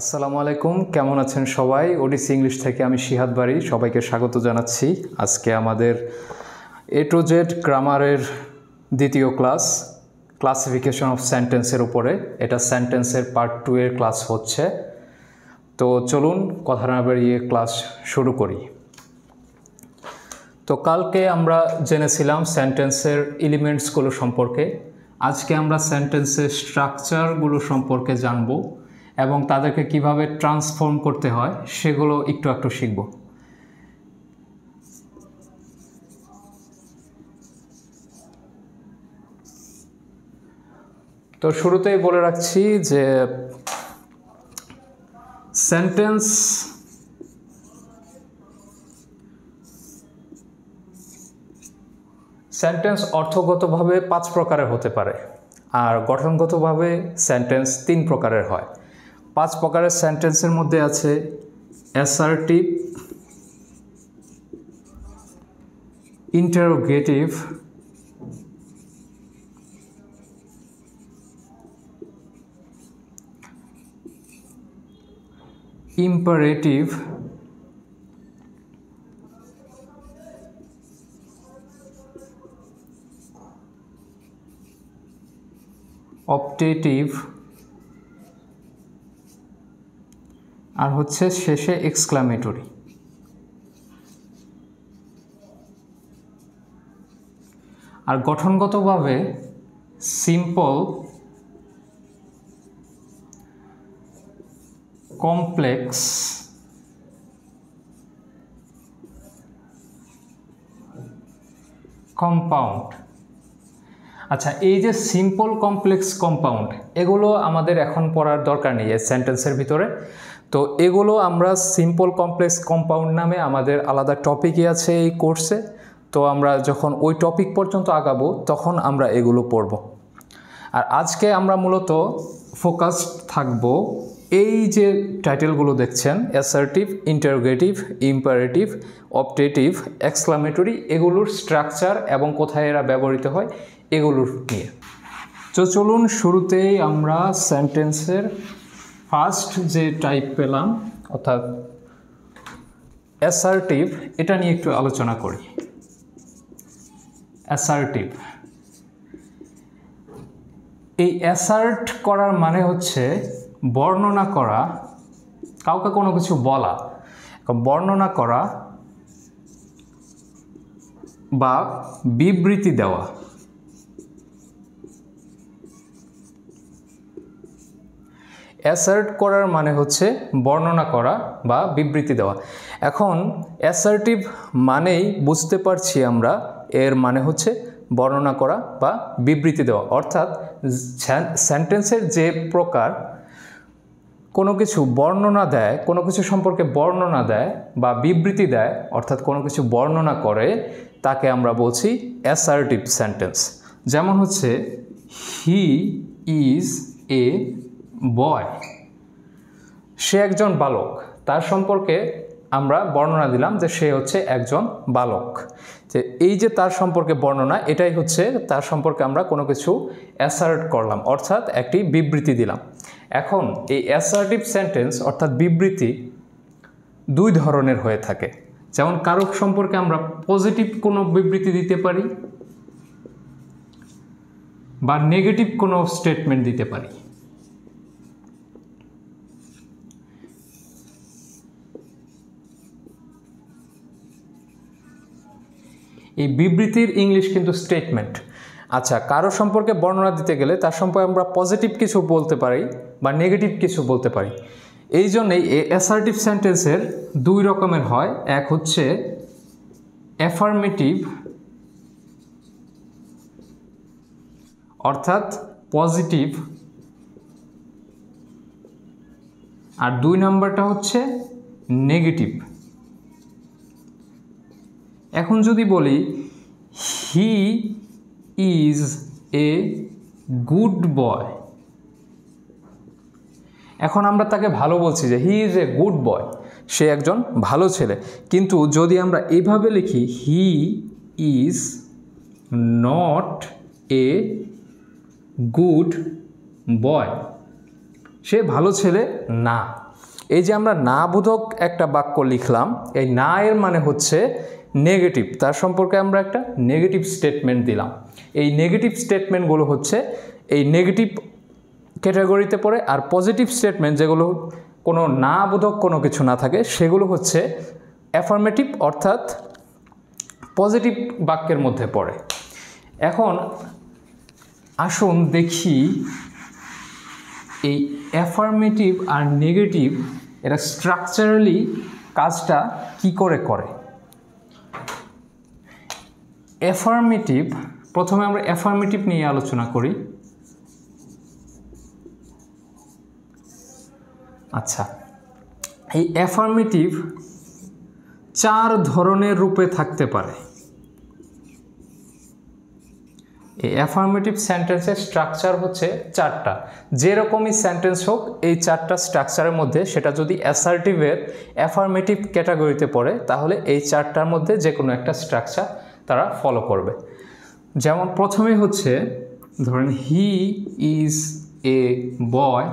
আসসালামু আলাইকুম, কেমন আছেন সবাই? ওডিসি ইংলিশ থেকে আমি শিহাদ বাড়ি সবাইকে স্বাগত জানাচ্ছি আজকে আমাদের এ টু জেড গ্রামারের দ্বিতীয় ক্লাস ক্লাসিফিকেশন অফ সেন্টেন্সের উপরে। এটা সেন্টেন্সের পার্ট টু এর ক্লাস হচ্ছে। তো চলুন কথা না বেরিয়ে ক্লাস শুরু করি। তো কালকে আমরা জেনেছিলাম সেন্টেন্সের এলিমেন্টসগুলো সম্পর্কে। আজকে আমরা সেন্টেন্সের স্ট্রাকচারগুলো সম্পর্কে জানব। এবং তাদেরকে কীভাবে ট্রান্সফর্ম করতে হয়, সেগুলো একটু একটু শিখব। তো শুরুতেই বলে রাখছি যে সেন্টেন্স সেন্টেন্স অর্থগতভাবে পাঁচ প্রকারের হতে পারে, আর গঠনগতভাবে সেন্টেন্স তিন প্রকারের হয়। পাঁচ প্রকারের সেন্টেন্সের মধ্যে আছে অ্যাসার্টিভ ইন্টারোগেটিভ ইম্পারেটিভ অপটেটিভ আর হচ্ছে শেষে এক্সক্লামেটরি আর গঠনগতভাবে সিম্পল কমপ্লেক্স কম্পাউন্ড আচ্ছা এই যে সিম্পল কমপ্লেক্স কম্পাউন্ড এগুলো আমাদের এখন পড়ার দরকার নেই এই সেন্টেন্সের ভিতরে। তো এগুলো আমরা সিম্পল কমপ্লেক্স কম্পাউন্ড নামে আমাদের আলাদা টপিকই আছে এই কোর্সে তো আমরা যখন ওই টপিক পর্যন্ত আগাবো, তখন আমরা এগুলো পড়ব। আর আজকে আমরা মূলত ফোকাস থাকব এই যে টাইটেলগুলো দেখছেন assertive interrogative imperative optative exclamatory এগুলোর স্ট্রাকচার এবং কোথায় এরা ব্যবহৃত হয়, এগুলোর নিয়ে। তো চলুন শুরুতেই আমরা সেন্টেন্সের ফার্স্ট যে টাইপ পেলাম, অর্থাৎ অ্যাসার্টিভ এটা নিয়ে একটু আলোচনা করি। অ্যাসার্টিভ এই অ্যাসার্ট করার মানে হচ্ছে বর্ণনা করা, কাউকে কোনো কিছু বলা। বর্ণনা করা বা বিবৃতি দেওয়া। অ্যাসার্ট করার মানে হচ্ছে বর্ণনা করা বা বিবৃতি দেওয়া। এখন অ্যাসার্টিভ মানেই বুঝতে পারছি আমরা এর মানে হচ্ছে বর্ণনা করা বা বিবৃতি দেওয়া। অর্থাৎ সেন্টেন্সের যে প্রকার কোনো কিছু বর্ণনা দেয়, কোনো কিছু সম্পর্কে বর্ণনা দেয় বা বিবৃতি দেয়, অর্থাৎ কোনো কিছু বর্ণনা করে, তাকে আমরা বলছি অ্যাসার্টিভ সেন্টেন্স যেমন হচ্ছে হি ইজ এ বয়। সে একজন বালক। তার সম্পর্কে আমরা বর্ণনা দিলাম যে সে হচ্ছে একজন বালক। যে এই যে তার সম্পর্কে বর্ণনা, এটাই হচ্ছে তার সম্পর্কে আমরা কোনো কিছু অ্যাসার্ট করলাম, অর্থাৎ একটি বিবৃতি দিলাম। এখন এই অ্যাসার্টিভ সেন্টেন্স অর্থাৎ বিবৃতি, দুই ধরনের হয়ে থাকে। যেমন কারক সম্পর্কে আমরা পজিটিভ কোনো বিবৃতি দিতে পারি, বা নেগেটিভ কোনো স্টেটমেন্ট দিতে পারি। এই বিবৃতির ইংলিশ কিন্তু স্টেটমেন্ট আচ্ছা কারও সম্পর্কে বর্ণনা দিতে গেলে তার সম্পর্কে আমরা পজিটিভ কিছু বলতে পারি বা নেগেটিভ কিছু বলতে পারি। এই জন্যেই এই অ্যাসার্টিভ সেন্টেন্সের দুই রকমের হয়। এক হচ্ছে অ্যাফার্মেটিভ অর্থাৎ পজিটিভ আর দুই নম্বরটা হচ্ছে নেগেটিভ এখন যদি বলি হি ইজ এ গুড বয় এখন আমরা তাকে ভালো বলছি যে হি ইজ এ গুড বয় সে একজন ভালো ছেলে। কিন্তু যদি আমরা এইভাবে লিখি he is not a good boy সে ভালো ছেলে না। এই যে আমরা না বোধক একটা বাক্য লিখলাম, এই না এর মানে হচ্ছে নেগেটিভ তার সম্পর্কে আমরা একটা নেগেটিভ স্টেটমেন্ট দিলাম। এই নেগেটিভ স্টেটমেন্টগুলো হচ্ছে, এই নেগেটিভ ক্যাটাগরিতে পড়ে আর পজিটিভ স্টেটমেন্ট যেগুলো কোনো না বোধক কোনো কিছু না থাকে, সেগুলো হচ্ছে অ্যাফার্মেটিভ অর্থাৎ পজিটিভ বাক্যের মধ্যে পড়ে। এখন আসুন দেখি এই অ্যাফার্মেটিভ আর নেগেটিভ এটা স্ট্রাকচারালি কাজটা কি করে করে? অ্যাফার্মেটিভ প্রথমে আমরা অ্যাফার্মেটিভ নিয়ে আলোচনা করি। আচ্ছা এই অ্যাফার্মেটিভ চার ধরনের রূপে থাকতে পারে। এই অ্যাফার্মেটিভ সেন্টেন্সের স্ট্রাকচার হচ্ছে চারটা। যেরকমই সেন্টেন্স হোক, এই চারটা স্ট্রাকচারের মধ্যে সেটা যদি অ্যাসার্টিভের অ্যাফার্মেটিভ ক্যাটাগরিতে পড়ে, তাহলে এই চারটার মধ্যে যে কোনো একটা স্ট্রাকচার তারা ফলো করবে। যেমন প্রথমে হচ্ছে, ধরেন he is a boy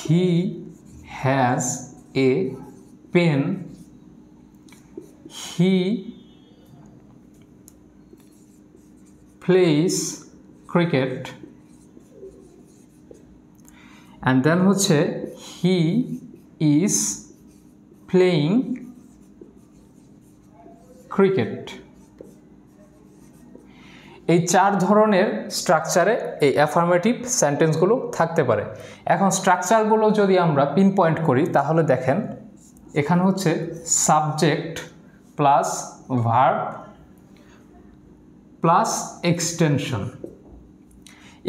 he has a pen he plays cricket and then হচ্ছে হি ইজ playing cricket এই চার ধরনের স্ট্রাকচারে এই অ্যাফার্মেটিভ সেন্টেন্সগুলো থাকতে পারে। এখন স্ট্রাকচারগুলো যদি আমরা পিন পয়েন্ট করি, তাহলে দেখেন, এখানে হচ্ছে subject plus verb plus extension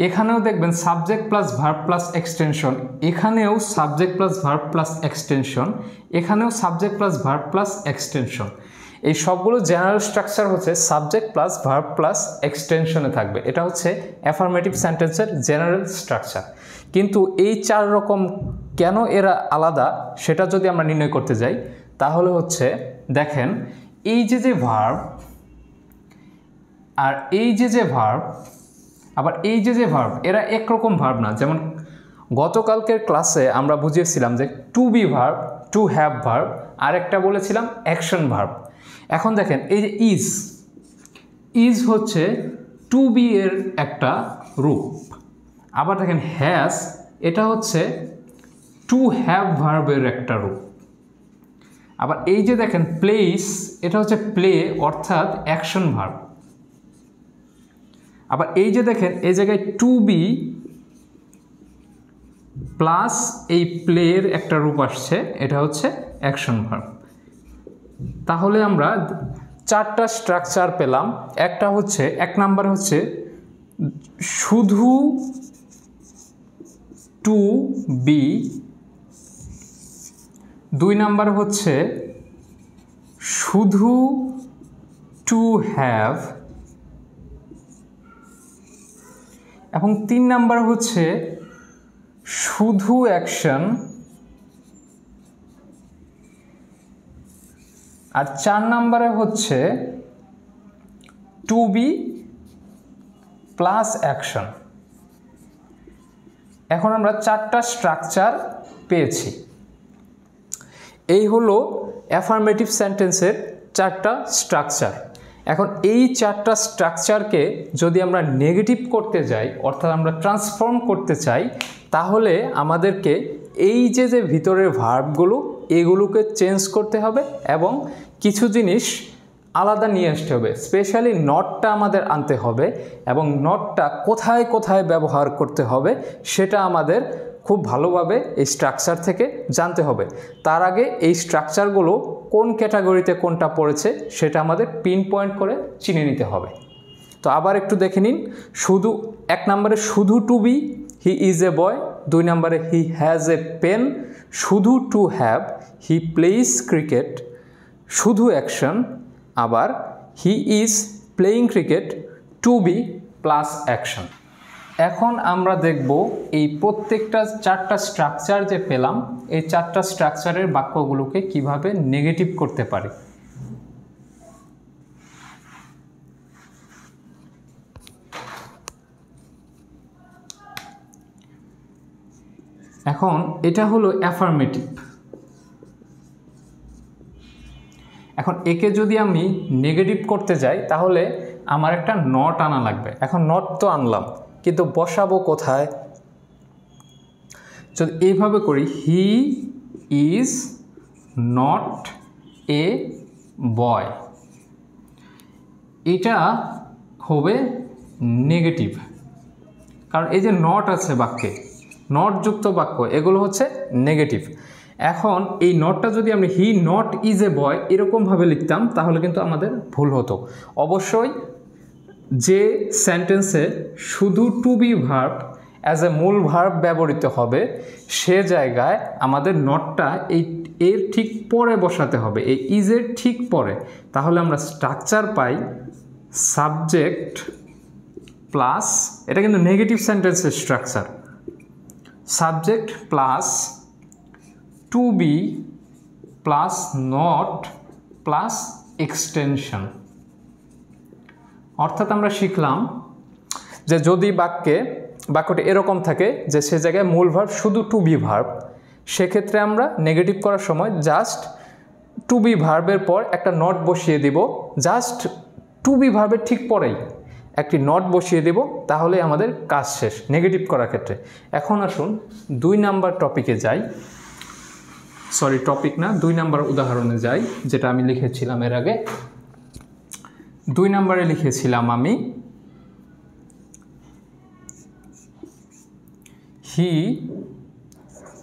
এখানেও দেখবেন subject plus verb plus extension এখানেও subject plus verb plus extension এখানেও subject plus verb plus extension এই সবগুলো জেনারেল স্ট্রাকচার হচ্ছে সাবজেক্ট প্লাস ভার্ব প্লাস এক্সটেনশনে থাকবে। এটা হচ্ছে অ্যাফার্মেটিভ সেন্টেন্সের জেনারেল স্ট্রাকচার কিন্তু এই চার রকম কেন এরা আলাদা, সেটা যদি আমরা নির্ণয় করতে যাই, তাহলে হচ্ছে দেখেন, এই যে যে ভার্ব আর এই যে যে ভার্ব আবার এই যে যে ভার্ব এরা একরকম ভার্ব না। যেমন গতকালকের ক্লাসে আমরা বুঝিয়েছিলাম যে to be verb to have verb আর একটা বলেছিলাম অ্যাকশন ভার্ব এখন দেখেন, এই যে ইজ ইজ হচ্ছে টু বি এর একটা রূপ। আবার দেখেন হ্যাজ এটা হচ্ছে টু হ্যাভ ভার্বের একটা রূপ। আবার এই যে দেখেন প্লেস এটা হচ্ছে প্লে অর্থাৎ অ্যাকশন ভার্ব আবার এই যে দেখেন, এই জায়গায় টু বি প্লাস এই প্লের একটা রূপ আসছে, এটা হচ্ছে অ্যাকশন ভার্ব তাহলে আমরা চারটা স্ট্রাকচার পেলাম। একটা হচ্ছে, এক নাম্বার হচ্ছে শুধু টু বি, দুই নাম্বার হচ্ছে শুধু টু হ্যাভ এবং তিন নাম্বার হচ্ছে শুধু অ্যাকশন আর চার নাম্বারে হচ্ছে টু বি প্লাস অ্যাকশন এখন আমরা চারটা স্ট্রাকচার পেয়েছি। এই হলো অ্যাফার্মেটিভ সেন্টেন্সের চারটা স্ট্রাকচার এখন এই চারটা স্ট্রাকচারকে যদি আমরা নেগেটিভ করতে যাই, অর্থাৎ আমরা ট্রান্সফর্ম করতে চাই, তাহলে আমাদেরকে এই যে যে ভিতরের ভার্বগুলো এগুলোকে চেঞ্জ করতে হবে এবং কিছু জিনিস আলাদা নিয়ে আসতে হবে। স্পেশালি নটটা আমাদের আনতে হবে এবং নটটা কোথায় কোথায় ব্যবহার করতে হবে সেটা আমাদের খুব ভালোভাবে এই স্ট্রাকচার থেকে জানতে হবে। তার আগে এই স্ট্রাকচারগুলো কোন ক্যাটাগরিতে কোনটা পড়েছে সেটা আমাদের পিন পয়েন্ট করে চিনে নিতে হবে। তো আবার একটু দেখে নিন, শুধু এক নম্বরে শুধু to be he is a boy দুই নম্বরে হি হ্যাজ এ পেন শুধু to have he plays cricket শুধু অ্যাকশন আবার he is playing cricket to be plus action এখন আমরা দেখব এই প্রত্যেকটা চারটা স্ট্রাকচার যে পেলাম, এই চারটা স্ট্রাকচারের বাক্যগুলোকে কীভাবে নেগেটিভ করতে পারি। এখন এটা হলো অ্যাফার্মেটিভ এখন একে যদি আমি নেগেটিভ করতে যাই, তাহলে আমার একটা নট আনা লাগবে। এখন নট তো আনলাম, কিন্তু বসাবো কোথায়? যদি এইভাবে করি হি ইজ নট এ বয় এটা হবে নেগেটিভ কারণ এই যে নট আছে বাক্যে নটযুক্ত বাক্য, এগুলো হচ্ছে নেগেটিভ এখন এই নটটা যদি আমি হি নট ইজ এ বয় এরকমভাবে লিখতাম, তাহলে কিন্তু আমাদের ভুল হতো। অবশ্যই যে সেন্টেন্সে শুধু to be verb as a মূল ভার্ব ব্যবহৃত হবে, সে জায়গায় আমাদের নটটা এই এর ঠিক পরে বসাতে হবে, এই ইজের ঠিক পরে। তাহলে আমরা স্ট্রাকচার পাই সাবজেক্ট প্লাস এটা কিন্তু নেগেটিভ সেন্টেন্সের structure subject plus to be plus not plus extension. অর্থাৎ আমরা শিখলাম যে যদি বাক্যে, বাক্যটি এরকম থাকে যে সে জায়গায় মূল ভার্ব শুধু টু বি ভার্ব সেক্ষেত্রে আমরা নেগেটিভ করার সময় জাস্ট টু বি ভার্বের পর একটা নট বসিয়ে দিব জাস্ট টু বি ভার্বের ঠিক পরেই। একটি নট বসিয়ে দেব, তাহলে আমাদের কাজ শেষ নেগেটিভ করার ক্ষেত্রে। এখন আসুন দুই নাম্বার টপিকে যাই। সরি টপিক না, দুই নাম্বার উদাহরণে যাই, যেটা আমি লিখেছিলাম এর আগে। দুই নাম্বারে লিখেছিলাম আমি হি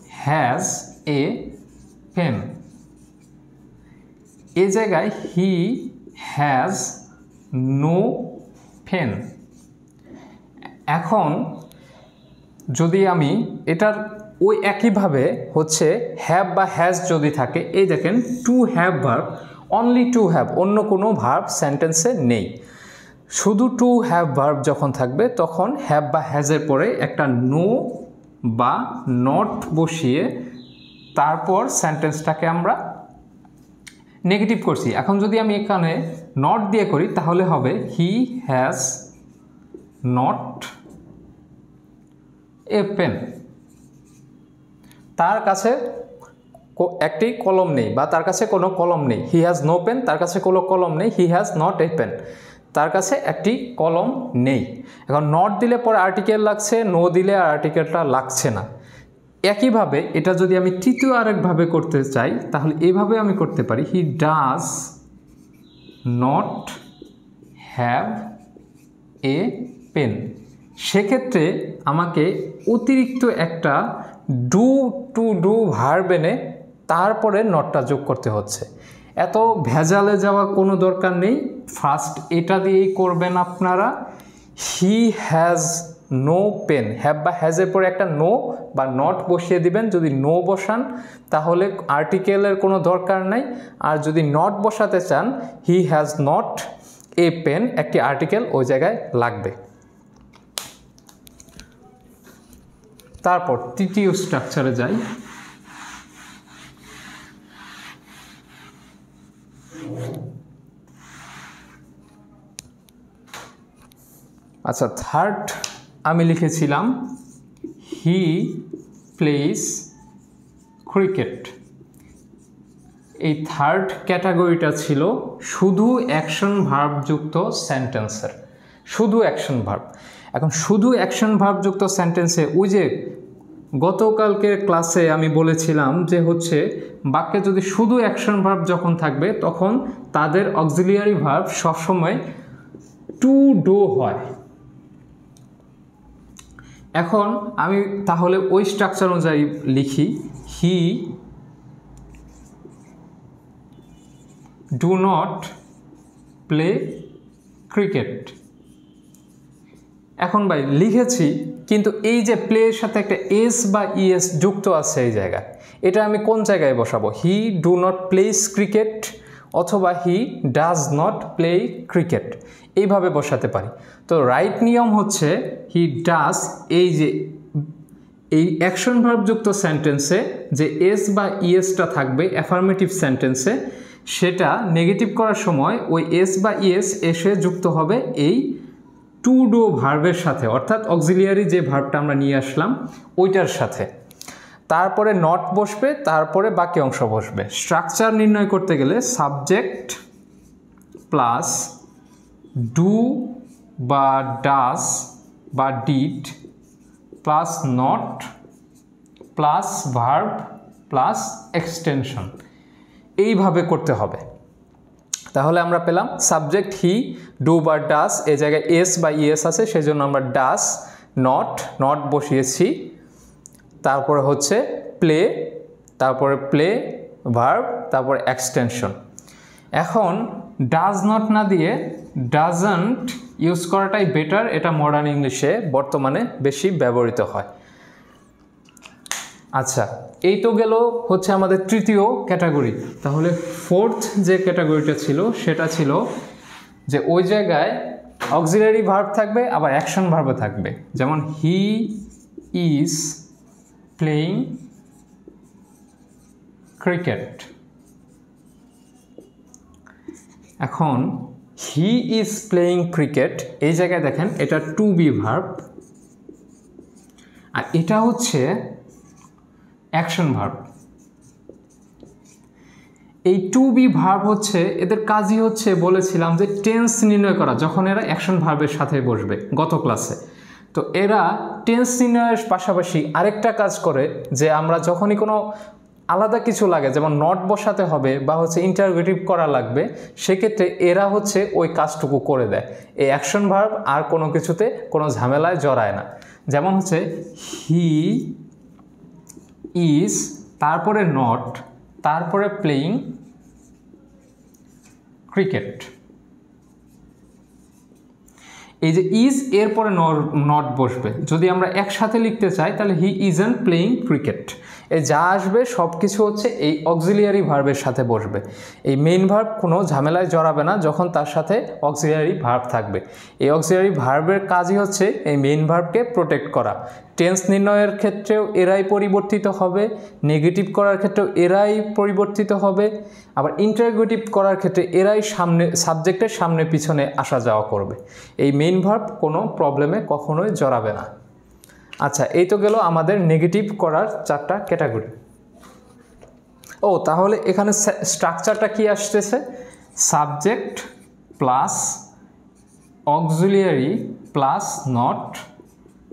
হ্যাজ এ পেন এ জায়গায় হি হ্যাজ নো পেন এখন যদি আমি এটার ওই একইভাবে হচ্ছে হ্যাভ বা হ্যাজ যদি থাকে, এই দেখেন to have verb only to have অন্য কোনো ভার্ব সেন্টেন্সে নেই। শুধু টু হ্যাভ ভার্ব যখন থাকবে, তখন হ্যাভ বা হ্যাজের পরে একটা নো বা নট বসিয়ে তারপর সেন্টেন্সটাকে আমরা নেগেটিভ করছি। এখন যদি আমি এখানে নট দিয়ে করি, তাহলে হবে he has not a pen তার কাছে একটি কলম নেই বা তার কাছে কোনো কলম নেই। হি হ্যাজ নো পেন তার কাছে কোনো কলম নেই। He has not a pen তার কাছে একটি কলম নেই। এখন নট দিলে পরে আর্টিকেল লাগছে নো দিলে আর আর্টিকেলটা লাগছে না। একইভাবে এটা যদি আমি তৃতীয় আরেকভাবে করতে চাই, তাহলে এইভাবে আমি করতে পারি। He does not have a pen সেক্ষেত্রে আমাকে অতিরিক্ত একটা ডু টু ডু ভার্ব এনে তারপরে নটটা যোগ করতে হচ্ছে। এত ভেজালে যাওয়া কোনো দরকার নেই। ফার্স্ট এটা দিয়েই করবেন আপনারা। He has no pen have বা হ্যাজের পরে একটা নো বা নট বসিয়ে দিবেন, যদি নো বসান, তাহলে আর্টিকেলের কোনো দরকার নাই। আর যদি নট বসাতে চান he has not a pen একটি আর্টিকেল ওই জায়গায় লাগবে। তারপর তৃতীয় স্ট্রাকচারে যাই। আচ্ছা থার্ড আমি লিখেছিলাম হি প্লেস ক্রিকেট এই থার্ড ক্যাটাগরিটা ছিল শুধু অ্যাকশন ভার্বযুক্ত সেন্টেন্সের শুধু অ্যাকশন ভার্ব এখন শুধু অ্যাকশন ভার্বযুক্ত সেন্টেন্সে ওই যে গতকালকের ক্লাসে আমি বলেছিলাম যে হচ্ছে বাক্যে যদি শুধু অ্যাকশন ভার্ব যখন থাকবে, তখন তাদের অক্সিলিয়ারি ভার্ব সবসময় টু ডো হয়। এখন আমি তাহলে ওই স্ট্রাকচার অনুযায়ী লিখি he do not play cricket এখন ভাই, লিখেছি, কিন্তু এই যে প্লের সাথে একটা এস বা ইএস যুক্ত আছে এই জায়গায়, এটা আমি কোন জায়গায় বসাবো? He do not plays cricket অথবা he does not play cricket এইভাবে বসাতে পারি। তো রাইট নিয়ম হচ্ছে হি ডাজ এই যে, এই অ্যাকশন ভার্বযুক্ত সেন্টেন্সে যে এস বা ইএসটা থাকবে অ্যাফার্মেটিভ সেন্টেন্সে সেটা নেগেটিভ করার সময় ওই এস বা ইএস এসে যুক্ত হবে এই টু ডো ভার্বের সাথে। অর্থাৎ অক্সিলিয়ারি যে ভার্বটা আমরা নিয়ে আসলাম, ওইটার সাথে। তারপরে নট বসবে, তারপরে বাকি অংশ বসবে। স্ট্রাকচার নির্ণয় করতে গেলে সাবজেক্ট প্লাস ডু বা ডাস বা did plus not plus verb plus extension এইভাবে করতে হবে। তাহলে আমরা পেলাম সাবজেক্ট হি ডু বা ডাস এ জায়গায় এস বা ইএস আছে সেই জন্য আমরা ডাস নট নট বসিয়েছি। তারপরে হচ্ছে প্লে তারপরে প্লে ভার্ব তারপরে এক্সটেনশন এখন ডাজ নট না দিয়ে ডাজন্ট ইউজ করাটাই বেটার এটা মডার্ন ইংলিশে বর্তমানে বেশি ব্যবহৃত হয়। আচ্ছা এই তো গেল হচ্ছে আমাদের তৃতীয় ক্যাটাগরি তাহলে ফোর্থ যে ক্যাটাগরিটা ছিল, সেটা ছিল যে ওই জায়গায় অক্সিলারি ভার্ব থাকবে, আবার অ্যাকশন ভার্বও থাকবে। যেমন হি ইজ প্লেয়িং ক্রিকেট এখন হি ইজ প্লেয়িং ক্রিকেট এই জায়গায় দেখেন, এটা টু বি ভার্ব আর এটা হচ্ছে অ্যাকশন ভার্ব এই টু বি ভার্ব হচ্ছে, এদের কাজই হচ্ছে বলেছিলাম যে টেন্স নির্ণয় করা, যখন এরা অ্যাকশন ভার্বের সাথে বসবে গত ক্লাসে তো এরা টেন্স নির্ণয়ের পাশাপাশি আরেকটা কাজ করে যে আমরা যখনই কোনো আলাদা কিছু লাগে, যেমন নট বসাতে হবে বা হচ্ছে ইন্টারগ্রেটিভ করা লাগবে, সেক্ষেত্রে এরা হচ্ছে ওই কাজটুকু করে দেয়। এই অ্যাকশন ভার্ব আর কোনো কিছুতে কোনো ঝামেলায় জড়ায় না। যেমন হচ্ছে হি ইজ তারপরে নট তারপরে প্লেয়িং ক্রিকেট এই যে ইজ এরপরে নট বসবে। যদি আমরা একসাথে লিখতে চাই, তাহলে he is an playing cricket এই যা আসবে সব কিছু হচ্ছে এই অক্সিলিয়ারি ভার্বের সাথে বসবে। এই মেইন ভার্ব কোনো ঝামেলায় জড়াবে না যখন তার সাথে অক্সিলিয়ারি ভার্ব থাকবে। এই অক্সিলিয়ারি ভার্বের কাজই হচ্ছে এই মেইন ভার্বকে প্রোটেক্ট করা। টেন্স নির্ণয়ের ক্ষেত্রেও এরাই পরিবর্তিত হবে নেগেটিভ করার ক্ষেত্রেও এরাই পরিবর্তিত হবে, আবার ইন্টারগ্রেটিভ করার ক্ষেত্রে এরাই সামনে সাবজেক্টের সামনে পিছনে আসা যাওয়া করবে। এই মেইন ভার্ব কোনো প্রবলেমে কখনোই জড়াবে না। আচ্ছা এই তো গেল আমাদের নেগেটিভ করার চারটা ক্যাটাগরি ও, তাহলে এখানে স্ট্রাকচারটা কি আসতেছে? Subject plus auxiliary plus not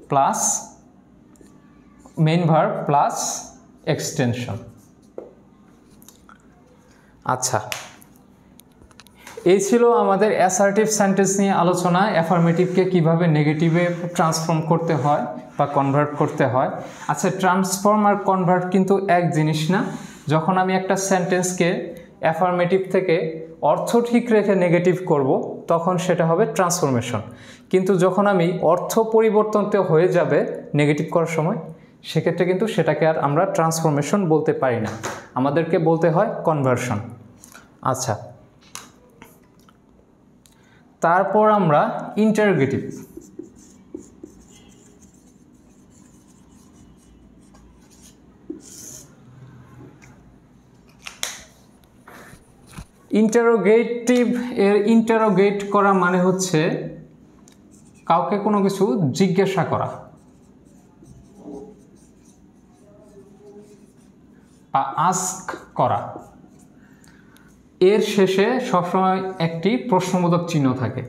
plus main verb plus extension আচ্ছা এই ছিল আমাদের অ্যাসার্টিভ সেন্টেন্স নিয়ে আলোচনা অ্যাফার্মেটিভকে কীভাবে নেগেটিভে ট্রান্সফর্ম করতে হয় বা কনভার্ট করতে হয়। আচ্ছা ট্রান্সফর্ম আর কনভার্ট কিন্তু এক জিনিস না। যখন আমি একটা সেন্টেন্সকে অ্যাফার্মেটিভ থেকে অর্থ ঠিক রেখে নেগেটিভ করব, তখন সেটা হবে ট্রান্সফরমেশন কিন্তু যখন আমি অর্থ পরিবর্তনতে হয়ে যাবে নেগেটিভ করার সময়, সেক্ষেত্রে কিন্তু সেটাকে আর আমরা ট্রান্সফরমেশন বলতে পারি না। আমাদেরকে বলতে হয় কনভার্সন আচ্ছা তারপর আমরা ইন্টারগেটিভ ইন্টারোগেটিভ এর ইন্টারোগেট করা মানে হচ্ছে কাউকে কোনো কিছু জিজ্ঞাসা করা। আস্ক করা। এর শেষে সবসময় একটি প্রশ্নবোধক চিহ্ন থাকে।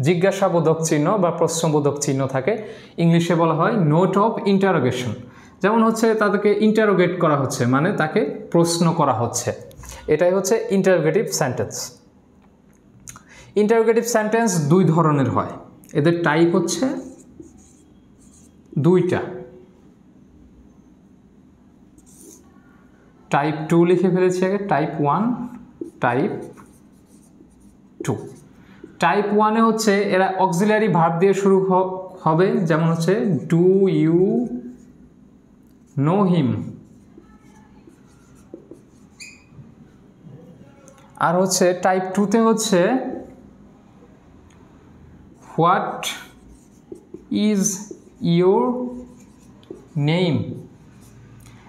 জিজ্ঞাসাবোধক চিহ্ন বা প্রশ্নবোধক চিহ্ন থাকে। ইংলিশে বলা হয় নোট অফ ইন্টারোগেশন যেমন হচ্ছে তাদেরকে ইন্টারোগেট করা হচ্ছে মানে তাকে প্রশ্ন করা হচ্ছে। এটাই হচ্ছে ইন্টারোগেটিভ সেন্টেন্স ইন্টারোগেটিভ সেন্টেন্স দুই ধরনের হয়। এদের টাইপ হচ্ছে দুইটা। টাইপ টু লিখে ফেলেছি আগে type one type two type ওয়ানে হচ্ছে এরা অক্সিলারি ভার্ব দিয়ে শুরু হবে, যেমন হচ্ছে ডু ইউ নো হিম আর হচ্ছে টাইপ টুতে হচ্ছে হোয়াট ইজ ইউর নেম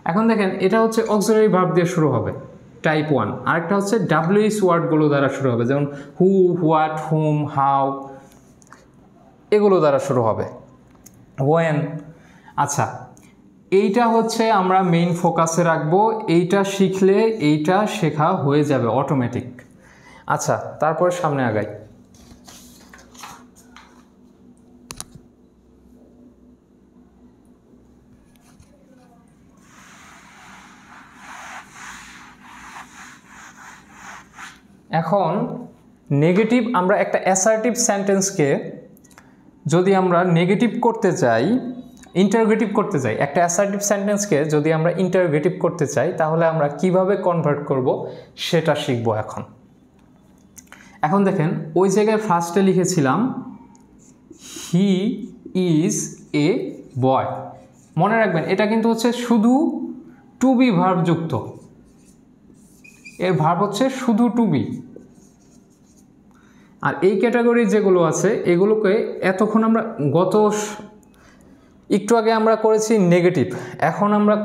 এখন দেখেন, এটা হচ্ছে অক্সিলারি ভার্ব দিয়ে শুরু হবে। টাইপ ওয়ান আরেকটা হচ্ছে ডাব্লিউএস ওয়ার্ডগুলো দ্বারা শুরু হবে, যেমন হু হোয়াট হুম হাউ এগুলো দ্বারা শুরু হবে। ওয়েন আচ্ছা এইটা হচ্ছে আমরা মেইন ফোকাসে রাখব, এইটা শিখলে এইটা শেখা হয়ে যাবে অটোমেটিক আচ্ছা তারপর সামনে আগাই। এখন নেগেটিভ আমরা একটা অ্যাসার্টিভ সেন্টেন্সকে যদি আমরা নেগেটিভ করতে চাই ইন্টারগ্রেটিভ করতে চাই, একটা অ্যাসার্টিভ সেন্টেন্সকে যদি আমরা ইন্টারগ্রেটিভ করতে চাই, তাহলে আমরা কীভাবে কনভার্ট করব সেটা শিখব এখন। এখন দেখেন, ওই জায়গায় ফার্স্টে লিখেছিলাম হি ইজ এ বয় মনে রাখবেন, এটা কিন্তু হচ্ছে শুধু টু বি ভার্বযুক্ত এর ভার্ব হচ্ছে শুধু টু বি আর এই ক্যাটাগরি যেগুলো আছে, এগুলোকে এতক্ষণ আমরা গত একটু আগে আমরা করেছি নেগেটিভ এখন আমরা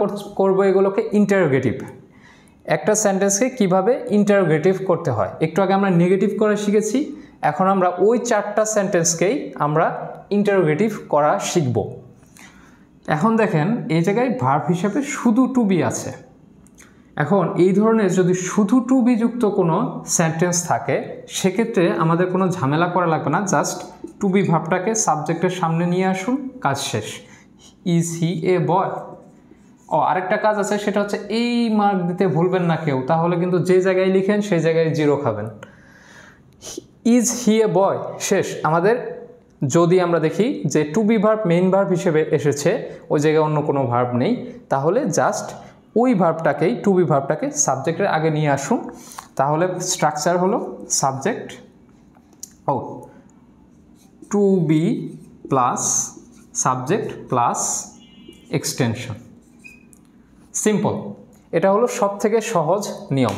করব এগুলোকে ইন্টারোগেটিভ একটা সেন্টেন্সকে কীভাবে ইন্টারোগেটিভ করতে হয়? একটু আগে আমরা নেগেটিভ করা শিখেছি, এখন আমরা ওই চারটা সেন্টেন্সকেই আমরা ইন্টারোগেটিভ করা শিখব। এখন দেখেন, এই জায়গায় ভার্ভ হিসাবে শুধু টু বি আছে। এখন এই ধরনের যদি শুধু টু বিযুক্ত কোনো সেন্টেন্স থাকে, সেক্ষেত্রে আমাদের কোনো ঝামেলা করা লাগবে না জাস্ট টু বি ভাবটাকে সাবজেক্টের সামনে নিয়ে আসুন, কাজ শেষ। ইজ হি এ বয় ও, আরেকটা কাজ আছে, সেটা হচ্ছে এই মার্ক দিতে ভুলবেন না কেউ, তাহলে কিন্তু যে জায়গায় লিখেন, সেই জায়গায় জিরো খাবেন। ইজ হি এ বয় শেষ। আমাদের যদি আমরা দেখি যে to be verb main verb হিসেবে এসেছে, ওই জায়গায় অন্য কোনো ভার্ব নেই, তাহলে জাস্ট ওই ভার্বটাকেই টু বি ভার্বটাকে সাবজেক্টের আগে নিয়ে আসুন। তাহলে স্ট্রাকচার হলো subject O to be plus subject plus extension simple এটা হলো সব থেকে সহজ নিয়ম।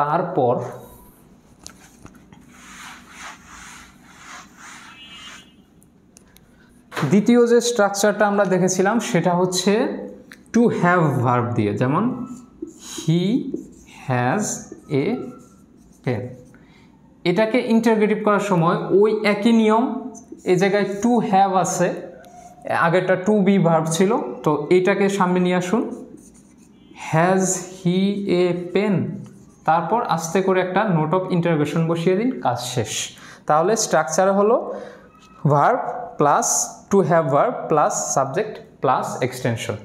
তারপর দ্বিতীয় যে স্ট্রাকচারটা আমরা দেখেছিলাম, সেটা হচ্ছে টু হ্যাভ ভার্ব দিয়ে, যেমন হি হ্যাজ এ পেন এটাকে ইন্টারগ্রেটিভ করার সময় ওই একই নিয়ম এই জায়গায় টু হ্যাভ আছে, আগেরটা টু বি ভার্ব ছিল, তো এইটাকে সামনে নিয়ে আসুন। হ্যাজ হি এ পেন তারপর আস্তে করে একটা নোট অফ ইন্টারগ্রেশন বসিয়ে দিন, কাজ শেষ। তাহলে স্ট্রাকচার হলো verb plus to have verb plus subject plus extension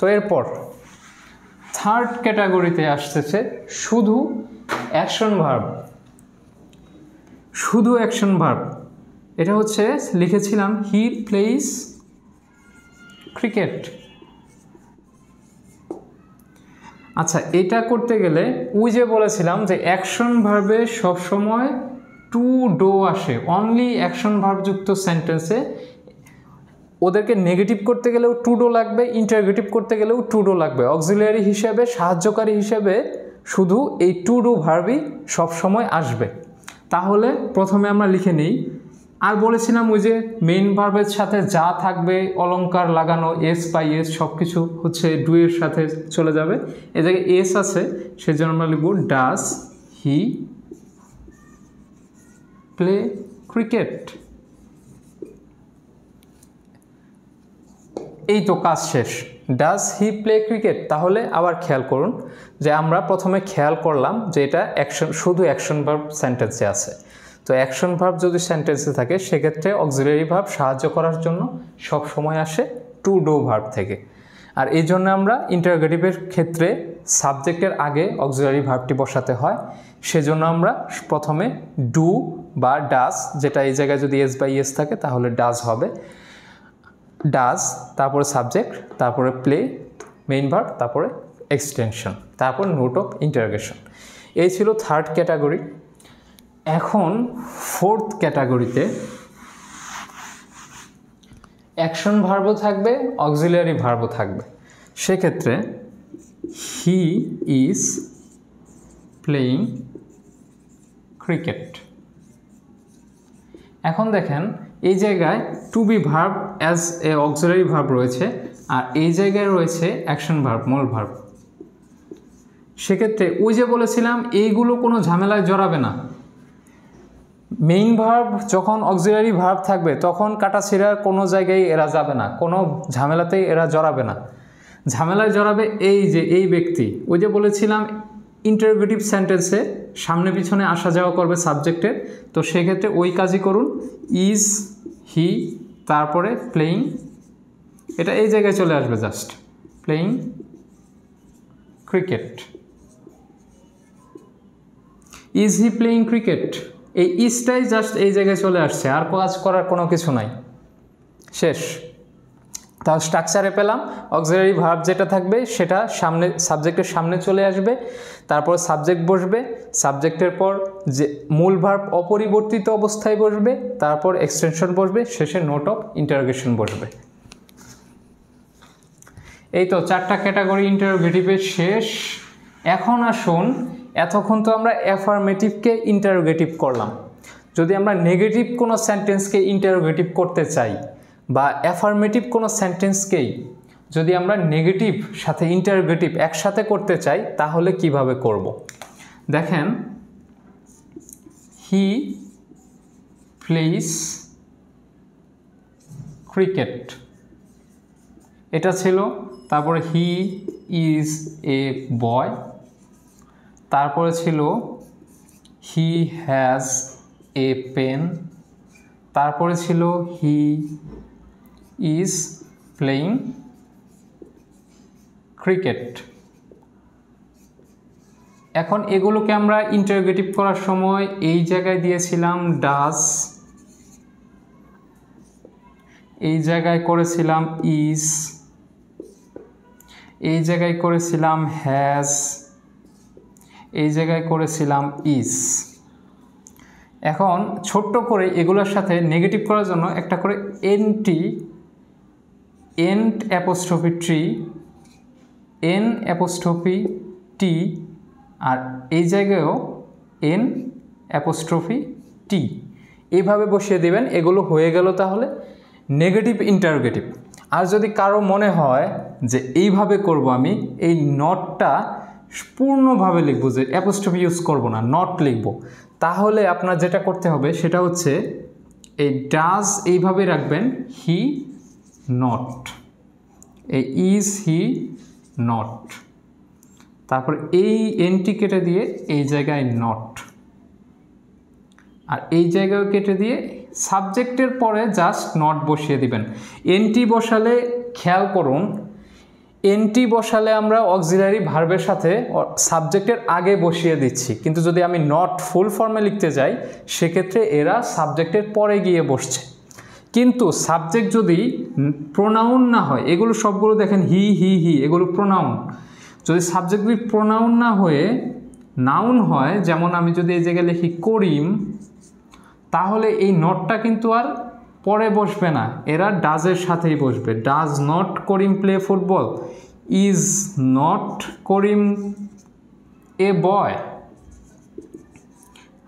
তো এরপর থার্ড ক্যাটাগরিতে আসতেছে শুধু অ্যাকশন ভার্ব শুধু অ্যাকশন ভার্ব এটা হচ্ছে লিখেছিলাম হি প্লেইস ক্রিকেট আচ্ছা এটা করতে গেলে ওই যে বলেছিলাম যে অ্যাকশন ভার্বে সবসময় টু ডো আসে। অনলি অ্যাকশন ভার্বযুক্ত সেন্টেন্সে ওদেরকে নেগেটিভ করতে গেলেও টুডো লাগবে ইন্টারগ্রেটিভ করতে গেলেও টুডো লাগবে। অক্সিলিয়ারি হিসেবে, সাহায্যকারী হিসেবে শুধু এই টুডো ভার্বই সবসময় আসবে। তাহলে প্রথমে আমরা লিখে নিই, আর বলেছিলাম ওই যে মেইন ভার্বের সাথে যা থাকবে অলঙ্কার লাগানো এস বাই এস সব কিছু হচ্ছে ডুয়ের সাথে চলে যাবে। এ জায়গায় এস আছে, সেজন্য আমরা লিখব ডাস হি প্লে ক্রিকেট এই তো কাজ শেষ। ডাজ হি প্লে ক্রিকেট তাহলে আবার খেয়াল করুন যে আমরা প্রথমে খেয়াল করলাম যে এটা অ্যাকশন শুধু অ্যাকশন ভার্ব সেন্টেন্সে আছে। তো অ্যাকশন ভার্ব যদি সেন্টেন্সে থাকে, সেক্ষেত্রে অক্সিলারি ভার্ব সাহায্য করার জন্য সব সময় আসে টু ডো ভার্ব থেকে। আর এই জন্য আমরা ইন্টারগ্রেটিভের ক্ষেত্রে সাবজেক্টের আগে অক্সিলারি ভার্বটি বসাতে হয়। সেজন্য আমরা প্রথমে ডু বা ডাস যেটা এই জায়গায় যদি এস বাই এস থাকে, তাহলে ডাস হবে। ডাজ তারপরে সাবজেক্ট তারপরে প্লে মেইন ভার্ব তারপরে এক্সটেনশন তারপর নোট অফ ইন্টারগেশন এই ছিল থার্ড ক্যাটাগরি এখন ফোর্থ ক্যাটাগরিতে অ্যাকশন ভার্বও থাকবে অক্সিলিয়ারি ভার্বও থাকবে। সেক্ষেত্রে হি ইজ প্লেয়িং ক্রিকেট এখন দেখেন এই জায়গায় to be verb as a auxiliary verb রয়েছে, আর এই জায়গায় রয়েছে অ্যাকশন ভার্ব মূল ভার্ব সেক্ষেত্রে ওই যে বলেছিলাম, এইগুলো কোনো ঝামেলায় জড়াবে না। মেইন ভার্ব যখন অক্সিলারি ভার্ব থাকবে, তখন কাটাছিড়ার কোনো জায়গায় এরা যাবে না, কোনো ঝামেলাতেই এরা জড়াবে না। ঝামেলায় জড়াবে এই যে, এই ব্যক্তি। ওই যে বলেছিলাম ইন্টারোগেটিভ সেন্টেন্সে সামনে পিছনে আসা যাওয়া করবে সাবজেক্টের তো সেক্ষেত্রে ওই কাজই করুন। ইজ হি তারপরে প্লেয়িং এটা এই জায়গায় চলে আসবে just playing cricket is he playing cricket এই ইজটাই জাস্ট এই জায়গায় চলে আসছে। আর কাজ করার কোনো কিছু নাই। শেষ। তার স্ট্রাকচারে পেলাম। অক্সিলারি ভার্ব যেটা থাকবে সেটা সামনে সাবজেক্টের সামনে চলে আসবে। তারপর সাবজেক্ট বসবে। সাবজেক্টের পর যে মূল ভার্ব অপরিবর্তিত অবস্থায় বসবে। তারপর এক্সটেনশন বসবে। শেষে নোট অফ ইন্টারোগেশন বসবে। এই তো চারটা ক্যাটাগরি ইন্টারোগেটিভের শেষ। এখন আসুন, এতক্ষণ তো আমরা অ্যাফার্মেটিভকে ইন্টারোগেটিভ করলাম। যদি আমরা নেগেটিভ কোনো সেন্টেন্সকে ইন্টারোগেটিভ করতে চাই বা অ্যাফার্মেটিভ কোনো সেন্টেন্সকেই যদি আমরা নেগেটিভ সাথে ইন্টারোগেটিভ একসাথে করতে চাই, তাহলে কীভাবে করব? দেখেন হি প্লেস ক্রিকেট এটা ছিল, তারপরে হি ইজ এ বয় তারপরে ছিল হি হ্যাজ এ পেন তারপরে ছিল হি ইজ প্লেয়িং ক্রিকেট এখন এগুলোকে আমরা ইন্টারোগেটিভ করার সময় এই জায়গায় দিয়েছিলাম ডাস এই জায়গায় করেছিলাম ইস এই জায়গায় করেছিলাম হ্যাজ এই জায়গায় করেছিলাম ইস এখন ছোট্ট করে এগুলোর সাথে নেগেটিভ করার জন্য একটা করে এনটি এন্ট অ্যাপোস্ট্রফি ট্রি এন অ্যাপোস্ট্রফি টি আর এই জায়গায়ও এন অ্যাপোস্ট্রফি টি এইভাবে বসিয়ে দেবেন, এগুলো হয়ে গেল তাহলে। নেগেটিভ ইন্টারোগেটিভ আর যদি কারও মনে হয় যে এইভাবে করব আমি, এই নটটা পূর্ণভাবে লিখব যে অ্যাপোস্ট্রফি ইউজ করব না নট লিখব। তাহলে আপনার যেটা করতে হবে, সেটা হচ্ছে, এই ডাজ এইভাবে রাখবেন হি নট এই ইজ হি নট তারপর এই এনটি কেটে দিয়ে এই জায়গায় নট আর এই জায়গায় কেটে দিয়ে সাবজেক্টের পরে জাস্ট নট বসিয়ে দিবেন। এনটি বসালে খেয়াল করুন এনটি বসালে আমরা অক্সিলারি ভার্বের সাথে সাবজেক্টের আগে বসিয়ে দিচ্ছি। কিন্তু যদি আমি নট ফুল ফর্মে লিখতে যাই, সেক্ষেত্রে এরা সাবজেক্টের পরে গিয়ে বসছে। কিন্তু সাবজেক্ট যদি প্রোনাউন না হয়, এগুলো সবগুলো দেখেন হি হি হি এগুলো প্রোনাউন যদি সাবজেক্ট সাবজেক্টগুলি প্রোনাউন না হয়ে নাউন হয়, যেমন আমি যদি এই জায়গায় লিখি করিম, তাহলে এই নটটা কিন্তু আর পরে বসবে না। এরা ডাজের সাথেই বসবে। Does not Karim play football is not Karim a boy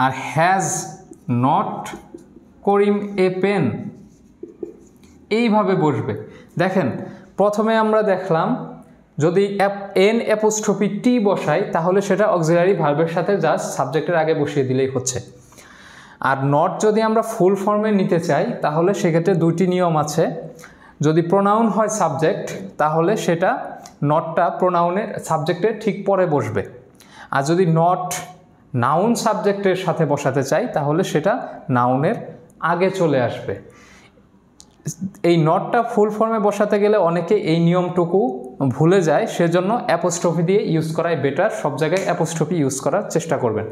R has not Karim a pen এইভাবে বসবে। দেখেন, প্রথমে আমরা দেখলাম যদি এন অ্যাপোস্ট্রফি টি বসাই, তাহলে সেটা অক্সিলারি ভার্বের সাথে জাস্ট সাবজেক্টের আগে বসিয়ে দিলেই হচ্ছে। আর নট যদি আমরা ফুল ফর্মে নিতে চাই, তাহলে সেক্ষেত্রে দুটি নিয়ম আছে। যদি প্রোনাউন হয় সাবজেক্ট তাহলে সেটা নটটা প্রোনাউনের সাবজেক্টের ঠিক পরে বসবে। আর যদি নট নাউন সাবজেক্টের সাথে বসাতে চাই, তাহলে সেটা নাউনের আগে চলে আসবে। এই নটটা ফুল ফর্মে বসাতে গেলে অনেকে এই নিয়মটুকু ভুলে যায়, সেজন্য অ্যাপোস্ট্রফি দিয়ে ইউজ করাই বেটার সব জায়গায় অ্যাপোস্ট্রফি ইউজ করার চেষ্টা করবেন।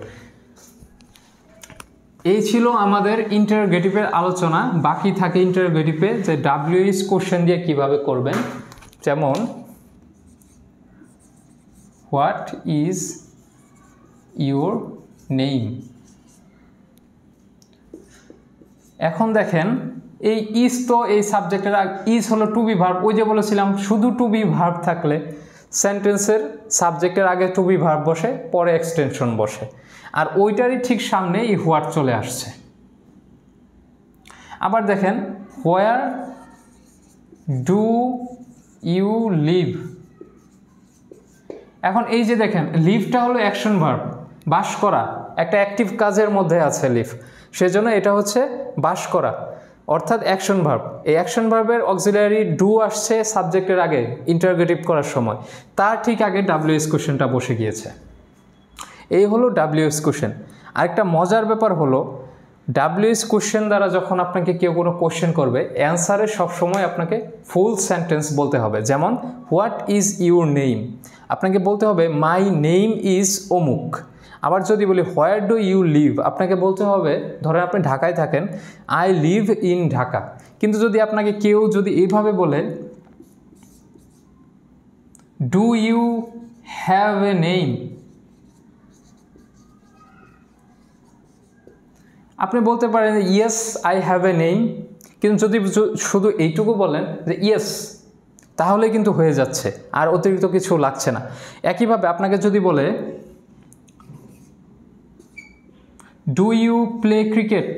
এই ছিল আমাদের ইন্টারোগেটিভের আলোচনা। বাকি থাকে ইন্টারোগেটিভে যে ডাব্লিউএস কোশ্চেন দিয়ে কীভাবে করবেন। যেমন হোয়াট ইজ ইউর নেইম এখন দেখেন এই ইজ তো এই সাবজেক্টের ইজ হলো টু বি ভার্ব ওই যে বলেছিলাম, শুধু টু বি ভার্ব থাকলে সেন্টেন্সের সাবজেক্টের আগে টু বি ভার্ব বসে, পরে এক্সটেনশন বসে। আর ওইটারই ঠিক সামনে এই হোয়াট চলে আসছে। আবার দেখেন হোয়ার ডু ইউ লিভ এখন এই যে দেখেন লিভটা হলো অ্যাকশন ভার্ব বাস করা। একটা অ্যাক্টিভ কাজের মধ্যে আছে লিভ সেজন্য এটা হচ্ছে বাস করা। অর্থাৎ অ্যাকশন ভার্ব এই অ্যাকশন ভার্বের অক্সিলারি ডু আসছে সাবজেক্টের আগে ইন্টারগেটিভ করার সময়। তার ঠিক আগে ডাব্লিউএস কোশ্চেনটা বসে গিয়েছে। এই হলো ডাব্লিউএস কোশ্চেন আরেকটা মজার ব্যাপার হলো ডাব্লিউএস কোশ্চেন দ্বারা যখন আপনাকে কেউ কোনো কোশ্চেন করবে অ্যান্সারে সবসময় আপনাকে ফুল সেন্টেন্স বলতে হবে। যেমন হোয়াট ইজ ইউর নেইম আপনাকে বলতে হবে মাই নেইম ইজ অমুক আবার যদি বলি হোয়ার ডু ইউ লিভ আপনাকে বলতে হবে, ধরেন আপনি ঢাকায় থাকেন আই লিভ ইন ঢাকা কিন্তু যদি আপনাকে কেউ যদি এইভাবে বলে do you have a name আপনি বলতে পারেন yes I have a name কিন্তু যদি শুধু এইটুকু বলেন, যে ইয়েস তাহলে কিন্তু হয়ে যাচ্ছে, আর অতিরিক্ত কিছু লাগছে না। একইভাবে আপনাকে যদি বলে ডু ইউ প্লে ক্রিকেট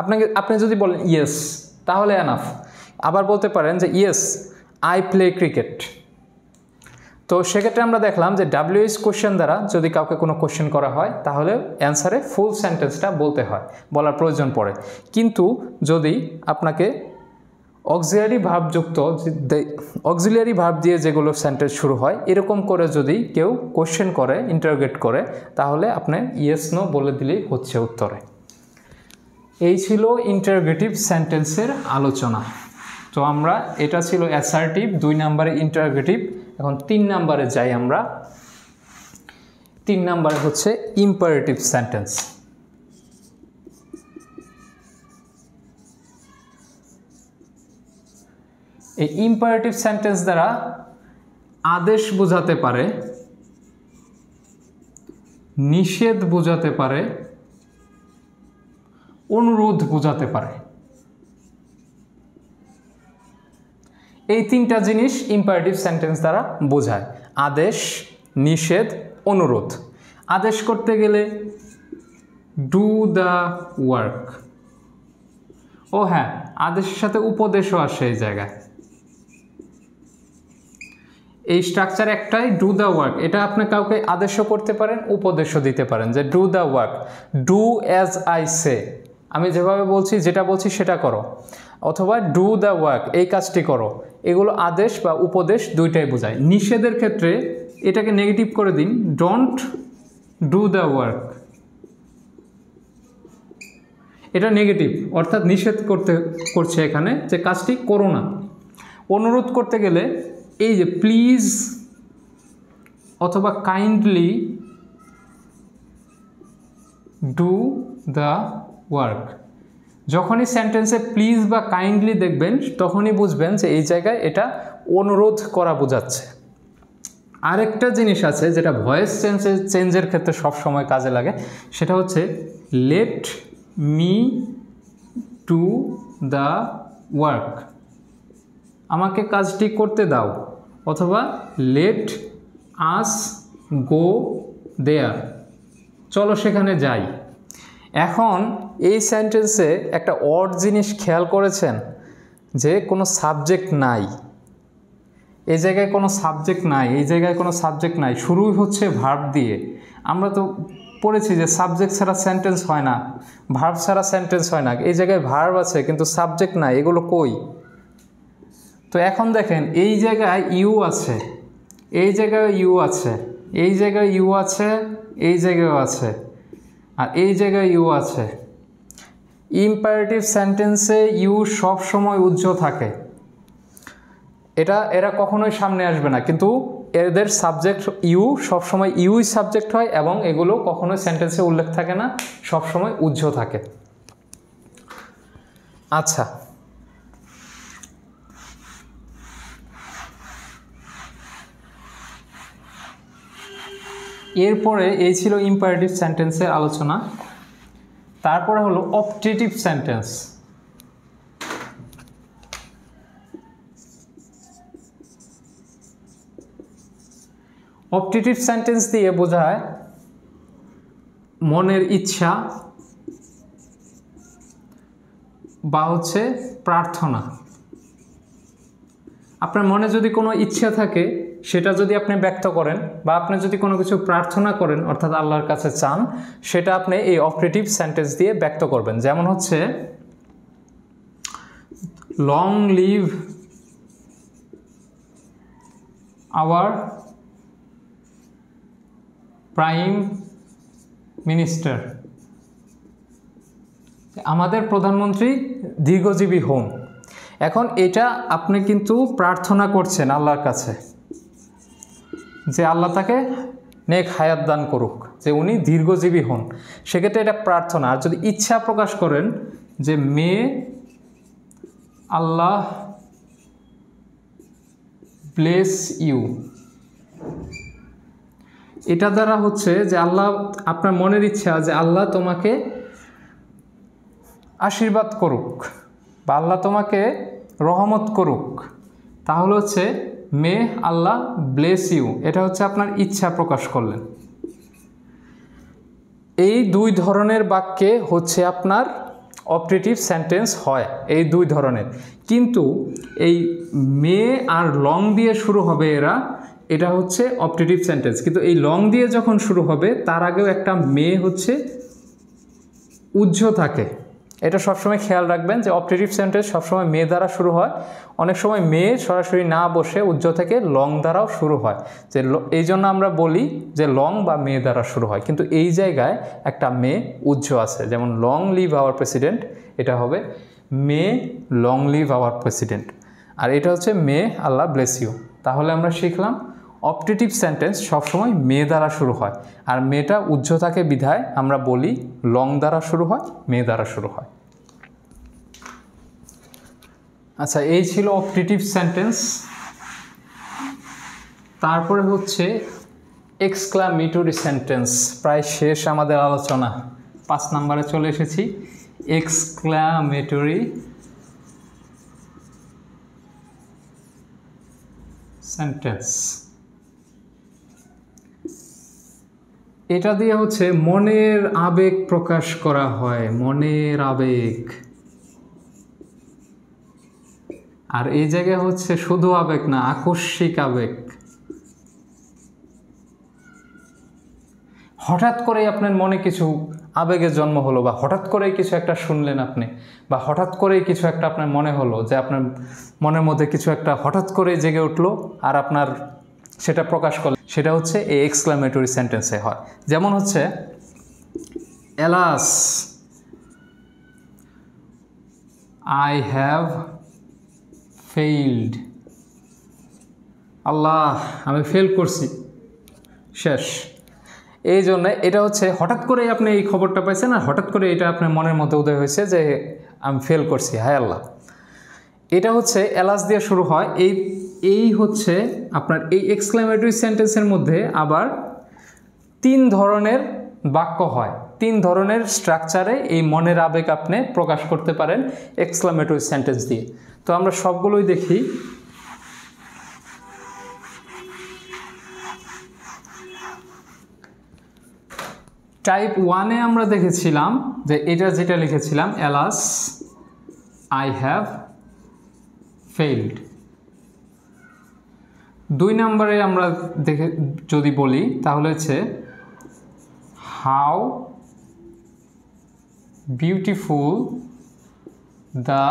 আপনাকে, আপনি যদি বলেন ইয়েস তাহলে এনাফ আবার বলতে পারেন যে ইয়েস আই প্লে ক্রিকেট তো সেক্ষেত্রে আমরা দেখলাম যে ডাব্লিউএস কোশ্চেন দ্বারা যদি কাউকে কোনো কোশ্চেন করা হয়, তাহলে অ্যান্সারে ফুল সেন্টেন্সটা বলতে হয়, বলার প্রয়োজন পড়ে। কিন্তু যদি আপনাকে অক্সিলারি ভাবযুক্ত অক্সিলিয়ারি ভাব দিয়ে যেগুলো সেন্টেন্স শুরু হয়, এরকম করে যদি কেউ কোশ্চেন করে ইন্টারোগেট করে, তাহলে আপনি ইয়েস নো বলে দিলেই হচ্ছে উত্তরে। এই ছিল ইন্টারগেটিভ সেন্টেন্সের আলোচনা। তো আমরা, এটা ছিল অ্যাসার্টিভ দুই নাম্বারে ইন্টারগেটিভ এখন তিন নাম্বারে যাই আমরা। তিন নাম্বারে হচ্ছে ইম্পারেটিভ সেন্টেন্স এই ইম্পারেটিভ সেন্টেন্স দ্বারা আদেশ বোঝাতে পারে, নিষেধ বোঝাতে পারে, অনুরোধ বোঝাতে পারে। এই তিনটা জিনিস ইম্পারেটিভ সেন্টেন্স দ্বারা বোঝায়। আদেশ, নিষেধ, অনুরোধ। আদেশ করতে গেলে ডু দ্য ওয়ার্ক ও হ্যাঁ আদেশের সাথে উপদেশও আসে এই জায়গায়। এই স্ট্রাকচার একটাই ডু দ্য ওয়ার্ক এটা আপনি কাউকে আদেশও করতে পারেন, উপদেশও দিতে পারেন যে do the work do as I say আমি যেভাবে বলছি, যেটা বলছি সেটা করো। অথবা ডু দ্য ওয়ার্ক এই কাজটি করো। এগুলো আদেশ বা উপদেশ দুইটাই বোঝায়। নিষেধের ক্ষেত্রে এটাকে নেগেটিভ করে দিন। ডোন্ট ডু দ্য ওয়ার্ক এটা নেগেটিভ অর্থাৎ নিষেধ করতে, করছে এখানে যে কাজটি করো না। অনুরোধ করতে গেলে এই যে প্লিজ অথবা কাইন্ডলি ডু দ্য ওয়ার্ক যখনই সেন্টেন্সে প্লিজ বা কাইন্ডলি দেখবেন, তখনই বুঝবেন যে এই জায়গায় এটা অনুরোধ করা বোঝাচ্ছে। আরেকটা জিনিস আছে যেটা ভয়েস চেঞ্জের চেঞ্জের ক্ষেত্রে সব সময় কাজে লাগে, সেটা হচ্ছে let me to the work আমাকে কাজটি করতে দাও। অথবা লেট আস গো দেয়ার চলো সেখানে যাই। এখন এই সেন্টেন্সে একটা অড জিনিস খেয়াল করেছেন যে কোনো সাবজেক্ট নাই। এই জায়গায় কোনো সাবজেক্ট নাই, এই জায়গায় কোনো সাবজেক্ট নাই। শুরুই হচ্ছে ভার্ব দিয়ে। আমরা তো পড়েছি যে সাবজেক্ট ছাড়া সেন্টেন্স হয় না ভার্ব ছাড়া সেন্টেন্স হয় না। এই জায়গায় ভার্ব আছে, কিন্তু সাবজেক্ট নাই। এগুলো কই? তো এখন দেখেন, এই জায়গায় ইউ আছে, এই জায়গায় ইউ আছে, এই জায়গায় ইউ আছে, এই জায়গায়ও আছে, আর এই জায়গায় ইউ আছে। ইম্পারেটিভ সেন্টেন্সে ইউ সব সময় উজ্জ্ব থাকে। এটা, এরা কখনোই সামনে আসবে না, কিন্তু এদের সাবজেক্ট ইউ সবসময় ইউই সাবজেক্ট হয় এবং এগুলো কখনোই সেন্টেন্সে উল্লেখ থাকে না সবসময় উজ্জ্ব থাকে। আচ্ছা। এরপরে এই ছিল ইম্পারেটিভ সেন্টেন্সের আলোচনা। তারপরে হলো অপটেটিভ সেন্টেন্স অপটেটিভ সেন্টেন্স দিয়ে বোঝায় মনের ইচ্ছা বা হচ্ছে প্রার্থনা। আপনার মনে যদি কোনো ইচ্ছা থাকে সেটা যদি আপনি ব্যক্ত করেন বা আপনি যদি কোনো কিছু প্রার্থনা করেন, অর্থাৎ আল্লাহর কাছে চান, সেটা আপনি এই অপারেটিভ সেন্টেন্স দিয়ে ব্যক্ত করবেন। যেমন হচ্ছে long live our prime minister আমাদের প্রধানমন্ত্রী দীর্ঘজীবী হন। এখন এটা আপনি কিন্তু প্রার্থনা করছেন আল্লাহর কাছে। যে আল্লাহ তাকে নেক হায়াত দান করুক, যে উনি দীর্ঘজীবী হন। সেক্ষেত্রে এটা প্রার্থনা। আর যদি ইচ্ছা প্রকাশ করেন যে মেয়ে আল্লাহ ব্লেস ইউ। এটা দ্বারা হচ্ছে যে আল্লাহ, আপনার মনের ইচ্ছা যে আল্লাহ তোমাকে আশীর্বাদ করুক বা আল্লাহ তোমাকে রহমত করুক। তাহলে হচ্ছে মে আল্লাহ ব্লেস ইউ এটা হচ্ছে আপনার ইচ্ছা প্রকাশ করলেন। এই দুই ধরনের বাক্যে হচ্ছে আপনার অপারেটিভ সেন্টেন্স হয়, এই দুই ধরনের। কিন্তু এই মে আর লং দিয়ে শুরু হবে এরা, এটা হচ্ছে অপারেটিভ সেন্টেন্স কিন্তু এই লং দিয়ে যখন শুরু হবে, তার আগেও একটা মে হচ্ছে উজ্জ্ব থাকে। এটা সবসময় খেয়াল রাখবেন যে অপারেটিভ সেন্টেন্স সবসময় মে দ্বারা শুরু হয়। অনেক সময় মে সরাসরি না বসে উজ্জ্ব থেকে লং দ্বারাও শুরু হয়। যে এই জন্য আমরা বলি যে লং বা মে দ্বারা শুরু হয়। কিন্তু এই জায়গায় একটা মে উজ্জ্ব আছে। যেমন লং লিভ আওয়ার প্রেসিডেন্ট, এটা হবে may long live our president. আর এটা হচ্ছে মে, আল্লাহ ব্লেস ইউ। তাহলে আমরা শিখলাম অপটেটিভ সেন্টেন্স সবসময় মে দ্বারা শুরু হয়। আর মেটা উজ্জ্বতাকে বিধায় আমরা বলি লং দ্বারা শুরু হয় মে দ্বারা শুরু হয়। আচ্ছা এই ছিল অপটেটিভ সেন্টেন্স। তারপরে হচ্ছে এক্সক্লামেটরি সেন্টেন্স। প্রায় শেষ আমাদের আলোচনা। পাঁচ নাম্বারে চলে এসেছি। Exclamatory sentence. এটা দিয়ে হচ্ছে মনের আবেগ প্রকাশ করা হয়, মনের আবেগ। আর এই জায়গায় হচ্ছে শুধু আবেগ না, আকস্মিক আবেগ। হঠাৎ করেই আপনার মনে কিছু আবেগের জন্ম হলো বা হঠাৎ করেই কিছু একটা শুনলেন আপনি বা হঠাৎ করেই কিছু একটা আপনার মনে হলো যে আপনার মনের মধ্যে কিছু একটা হঠাৎ করে জেগে উঠল আর আপনার সেটা প্রকাশ করলে। সেটা হচ্ছে এই এক্সক্লামেটরি সেন্টেন্সে হয়। যেমন হচ্ছে, alas I have failed Allah, আমি ফেল করছি। শেষ। এই জন্য এটা হচ্ছে, হঠাৎ করে আপনি এই খবরটা পাইছেন আর হঠাৎ করে এটা আপনার মনের মধ্যে উদয় হয়েছে যে, আমি ফেল করছি, হায় আল্লাহ। এটা হচ্ছে এলাস দিয়ে শুরু হয়। এই এই হচ্ছে আপনার এই এক্সক্লামেটরি সেন্টেন্সের মধ্যে আবার তিন ধরনের বাক্য হয়। তিন ধরনের স্ট্রাকচারে এই মনের আবেগ আপনি প্রকাশ করতে পারেন এক্সক্লামেটরি সেন্টেন্স দিয়ে। তো আমরা সবগুলোই দেখি। টাইপ ওয়ানে আমরা দেখেছিলাম যে এটা যেটা লিখেছিলাম এলাস আই হ্যাভ ফেইল্ড দুই নম্বরে আমরা দেখে, যদি বলি, তাহলে হচ্ছে how beautiful the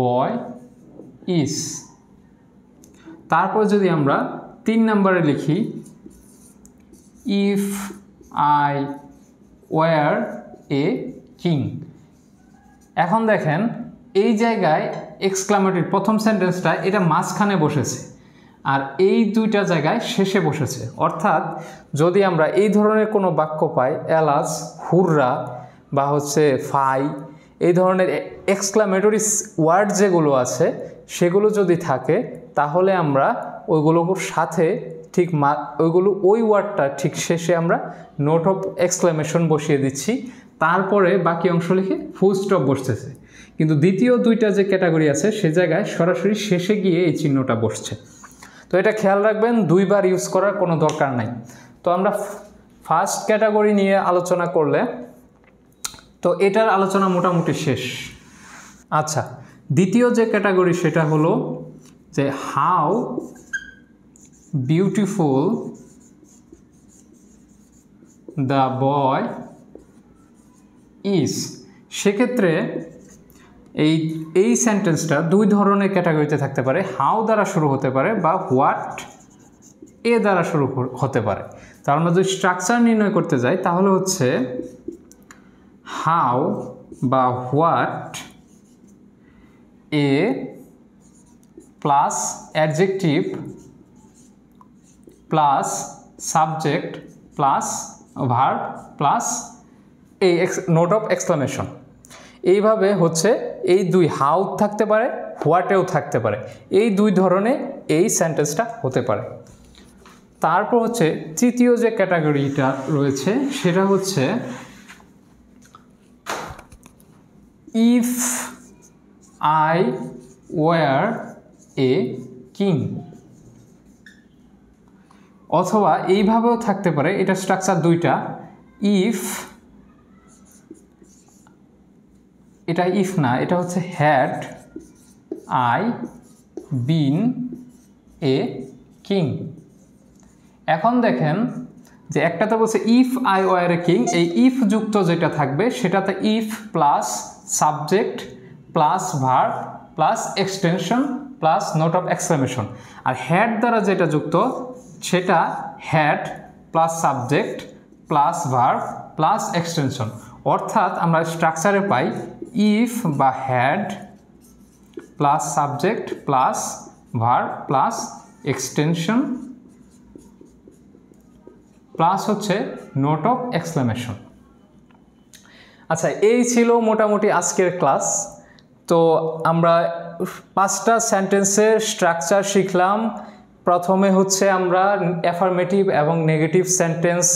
boy is তারপর যদি আমরা তিন নম্বরে লিখি if I were a king এখন দেখেন, এই জায়গায় এক্সক্লামেটরি প্রথম সেন্টেন্সটা এটা মাঝখানে বসেছে আর এই দুইটা জায়গায় শেষে বসেছে। অর্থাৎ যদি আমরা এই ধরনের কোনো বাক্য পাই এলাস হুররা বা হচ্ছে ফাই, এই ধরনের এক্সক্লামেটরি ওয়ার্ড যেগুলো আছে, সেগুলো যদি থাকে, তাহলে আমরা ওইগুলোর সাথে ঠিক মা, ওইগুলো ওই ওয়ার্ডটা ঠিক শেষে আমরা নোট অফ এক্সক্লামেশন বসিয়ে দিচ্ছি। তারপরে বাকি অংশ লিখে ফুল স্টপ বসতেছে। কিন্তু দ্বিতীয় দুইটা যে ক্যাটাগরি আছে, সে জায়গায় সরাসরি শেষে গিয়ে এই চিহ্নটা বসছে। তো এটা খেয়াল রাখবেন, দুইবার ইউজ করার কোনো দরকার নাই। তো আমরা ফার্স্ট ক্যাটাগরি নিয়ে আলোচনা করলে, তো এটার আলোচনা মোটামুটি শেষ। আচ্ছা দ্বিতীয় যে ক্যাটাগরি সেটা হলো যে how beautiful the boy is সেক্ষেত্রে এই এই সেন্টেন্সটা দুই ধরনের ক্যাটাগরিতে থাকতে পারে হাউ দ্বারা শুরু হতে পারে বা হোয়াট এ দ্বারা শুরু হতে পারে। তার আমরা যদি স্ট্রাকচার নির্ণয় করতে যাই, তাহলে হচ্ছে হাউ বা what a plus adjective plus subject plus verb plus এই নোট অফ এক্সক্লামেশন এইভাবে হচ্ছে এই দুই হাউ থাকতে পারে হোয়াটেও থাকতে পারে। এই দুই ধরনে এই সেন্টেন্সটা হতে পারে। তারপর হচ্ছে তৃতীয় যে ক্যাটাগরিটা রয়েছে, সেটা হচ্ছে if I were a king অথবা এইভাবেও থাকতে পারে, এটা স্ট্রাকচার দুইটা ইফ এটা ইফ না, এটা হচ্ছে had I been a king এখন দেখেন যে একটাতে বলছে if I were a king এই ইফ যুক্ত যেটা থাকবে সেটাতে if plus subject plus verb plus extension plus note of exclamation R had দ্বারা যেটা যুক্ত, সেটা had plus subject plus verb plus extension অর্থাৎ আমরা স্ট্রাকচারে পাই ইফ বা had plus subject plus verb plus extension plus হচ্ছে নোট অফ এক্সক্লামেশন আচ্ছা এই ছিল মোটামুটি আজকের ক্লাস তো আমরা পাঁচটা সেন্টেন্সের স্ট্রাকচার শিখলাম। প্রথমে হচ্ছে আমরা অ্যাফার্মেটিভ এবং নেগেটিভ সেন্টেন্স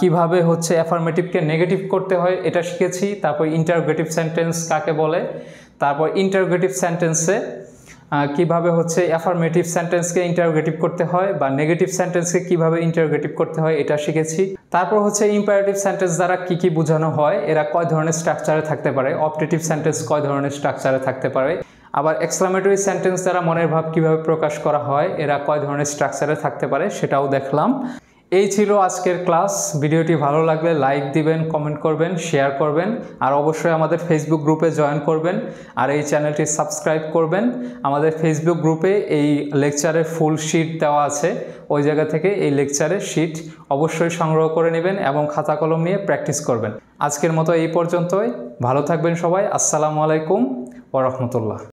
কীভাবে হচ্ছে অ্যাফার্মেটিভকে নেগেটিভ করতে হয় এটা শিখেছি, তারপর ইন্টারোগেটিভ সেন্টেন্স কাকে বলে, তারপর ইন্টারোগেটিভ সেন্টেন্সে কীভাবে হচ্ছে অ্যাফার্মেটিভ সেন্টেন্সকে ইন্টারোগেটিভ করতে হয় বা নেগেটিভ সেন্টেন্সকে কীভাবে ইন্টারোগেটিভ করতে হয় এটা শিখেছি। তারপর হচ্ছে ইম্পারেটিভ সেন্টেন্স দ্বারা কি কি বোঝানো হয়, এরা কয় ধরনের স্ট্রাকচারে থাকতে পারে অপটেটিভ সেন্টেন্স কয় ধরনের স্ট্রাকচারে থাকতে পারে, আবার এক্সক্লামেটরি সেন্টেন্স দ্বারা মনের ভাব কীভাবে প্রকাশ করা হয়, এরা কয় ধরনের স্ট্রাকচারে থাকতে পারে সেটাও দেখলাম। এই ছিল আজকের ক্লাস। ভিডিওটি ভালো লাগলে লাইক দিবেন, কমেন্ট করবেন, শেয়ার করবেন, আর অবশ্যই আমাদের ফেসবুক গ্রুপে জয়েন করবেন, আর এই চ্যানেলটি সাবস্ক্রাইব করবেন। আমাদের ফেসবুক গ্রুপে এই লেকচারের ফুল শিট দেওয়া আছে। ওই জায়গা থেকে এই লেকচারের শিট অবশ্যই সংগ্রহ করে নেবেন এবং খাতা কলম নিয়ে প্র্যাকটিস করবেন। আজকের মতো এই পর্যন্তই। ভালো থাকবেন সবাই। আসসালামু আলাইকুম ওরহমতুল্লাহ